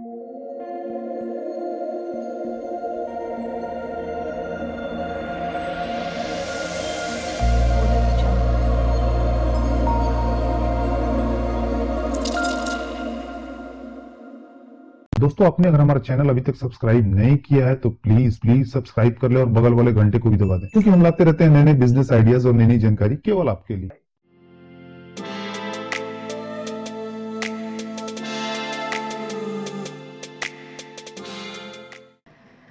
दोस्तों, आपने अगर हमारा चैनल अभी तक सब्सक्राइब नहीं किया है तो प्लीज़ प्लीज़ सब्सक्राइब कर ले और बगल वाले घंटे को भी दबा दें, क्योंकि हम लाते रहते हैं नए नए बिज़नेस आइडियाज़ और नई नई जानकारी केवल आपके लिए।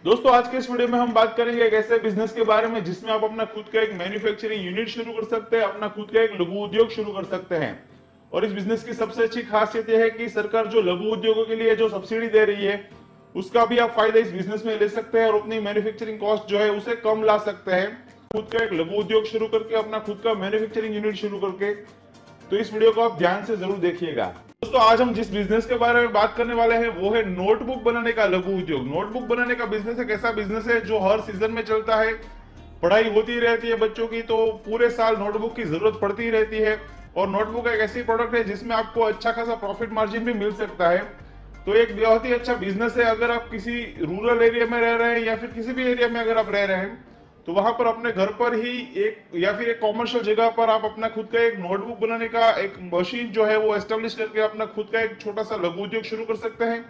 दोस्तों, आज के इस वीडियो में हम बात करेंगे एक ऐसे बिज़नेस के बारे में जिसमें आप अपना खुद का एक मैन्युफैक्चरिंग यूनिट शुरू कर सकते हैं, अपना खुद का एक लघु उद्योग शुरू कर सकते हैं। और इस बिज़नेस की सबसे अच्छी खासियत यह है कि सरकार जो लघु उद्योगों के लिए जो सब्सिडी दे रही है, उसका भी आप फ़ायदा इस बिज़नेस में ले सकते हैं और अपनी मैन्युफैक्चरिंग कॉस्ट जो है उसे कम ला सकते हैं। खुद का एक लघु उद्योग शुरू करके, अपना खुद का मैन्युफैक्चरिंग यूनिट शुरू करके तो इस वीडियो को आप ध्यान से ज़रूर देखिएगा। दोस्तों, आज हम जिस बिज़नेस के बारे में बात करने वाले हैं, वो है नोटबुक बनाने का लघु उद्योग। नोटबुक बनाने का बिज़नेस एक ऐसा बिज़नेस है जो हर सीज़न में चलता है। पढ़ाई होती रहती है बच्चों की तो पूरे साल नोटबुक की ज़रूरत पड़ती रहती है। और नोटबुक एक ऐसी प्रोडक्ट है जिसमें आपको अच्छा खासा प्रॉफिट मार्जिन भी मिल सकता है। तो एक बहुत ही अच्छा बिज़नेस है, अगर आप किसी रूरल एरिया में रह रहे हैं या फिर किसी भी एरिया में अगर आप रह रहे हैं तो वहाँ पर अपने घर पर ही एक, या फिर एक कॉमर्शियल जगह पर आप अपना खुद का एक नोटबुक बनाने का एक मशीन जो है वो एस्टेब्लिश करके अपना खुद का एक छोटा सा लघु उद्योग शुरू कर सकते हैं।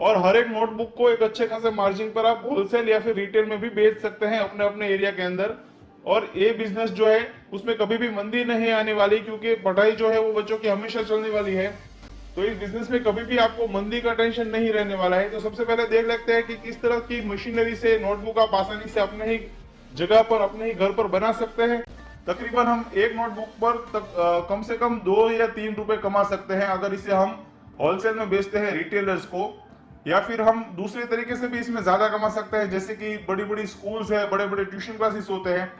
और हर एक नोटबुक को एक अच्छे खासे मार्जिन पर आप होलसेल या फिर रिटेल में भी बेच सकते हैं अपने अपने एरिया के अंदर। और ये बिज़नेस जो है, उसमें कभी भी मंदी नहीं आने वाली, क्योंकि पढ़ाई जो है वो बच्चों की हमेशा चलने वाली है। तो इस बिज़नेस में कभी भी आपको मंदी का टेंशन नहीं रहने वाला है। तो सबसे पहले देख लेते हैं कि किस तरह की मशीनरी से नोटबुक आप आसानी से अपने ही जगह पर अपने ही घर पर बना सकते हैं। तकरीबन हम एक नोटबुक पर तक, आ, कम से कम दो या तीन रुपए कमा सकते हैं। अगर इसे हम होलसेल में बेचते हैं रिटेलर्स को या फिर हम दूसरे तरीके से भी इसमें ज़्यादा कमा सकते हैं जैसे कि बड़ी बड़ी स्कूल्स है बड़े बड़े ट्यूशन क्लासेस होते हैं।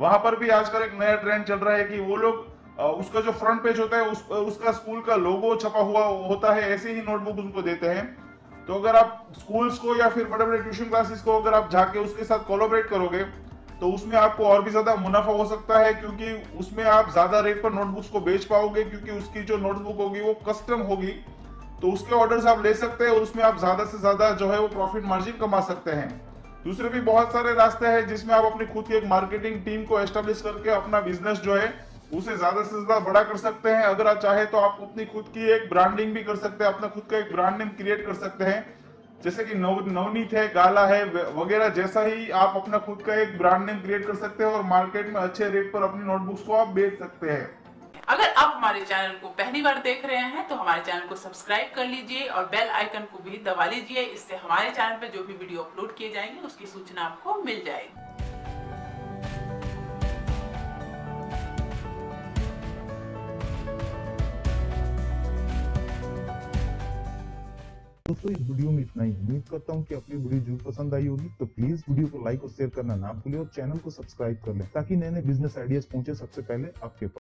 वहाँ पर भी आजकल एक नया ट्रेंड चल रहा है कि वो लोग उसका जो फ्रंट पेज होता है उस, उसका स्कूल का लोगो छपा हुआ होता है ऐसे ही नोटबुक उनको देते हैं। तो अगर आप स्कूल्स को या फिर बड़े बड़े ट्यूशन क्लासेस को अगर आप जाके उसके साथ कोलोबरेट करोगे तो उसमें आपको और भी ज़्यादा मुनाफा हो सकता है, क्योंकि उसमें आप ज़्यादा रेट पर नोटबुक्स को बेच पाओगे, क्योंकि उसकी जो नोटबुक होगी वो कस्टम होगी। तो उसके ऑर्डर्स आप ले सकते हैं और उसमें आप ज़्यादा से ज़्यादा जो है वो प्रॉफिट मार्जिन कमा सकते हैं। दूसरे भी बहुत सारे रास्ते हैं जिसमें आप अपनी खुद की एक मार्केटिंग टीम को एस्टेब्लिश करके अपना बिज़नेस जो है, उसे ज़्यादा से ज़्यादा बड़ा कर सकते हैं। अगर आप चाहे तो आप अपनी खुद की एक ब्रांडिंग भी कर सकते हैं, अपना खुद का एक ब्रांड नेम क्रिएट कर सकते हैं। जैसे कि नव, नवनीत है, गाला है वगैरह जैसा ही आप अपना खुद का एक ब्रांड नेम क्रिएट कर सकते हैं और मार्केट में अच्छे रेट पर अपनी नोटबुक्स को आप बेच सकते हैं। अगर आप हमारे चैनल को पहली बार देख रहे हैं तो हमारे चैनल को सब्सक्राइब कर लीजिए और बेल आइकन को भी दबा लीजिए। इससे हमारे चैनल पर जो भी वीडियो अपलोड किए जाएँगे, उसकी सूचना आपको मिल जाएगी। दोस्तों इस वीडियो में इतना ही। उम्मीद करता हूँ कि अपनी वीडियो ज़रूर पसंद आई होगी। तो प्लीज़ वीडियो को लाइक और शेयर करना ना भूलें और चैनल को सब्सक्राइब कर लें, ताकि नए नए बिज़नेस आइडियाज़ पहुँचे सबसे पहले आपके पास।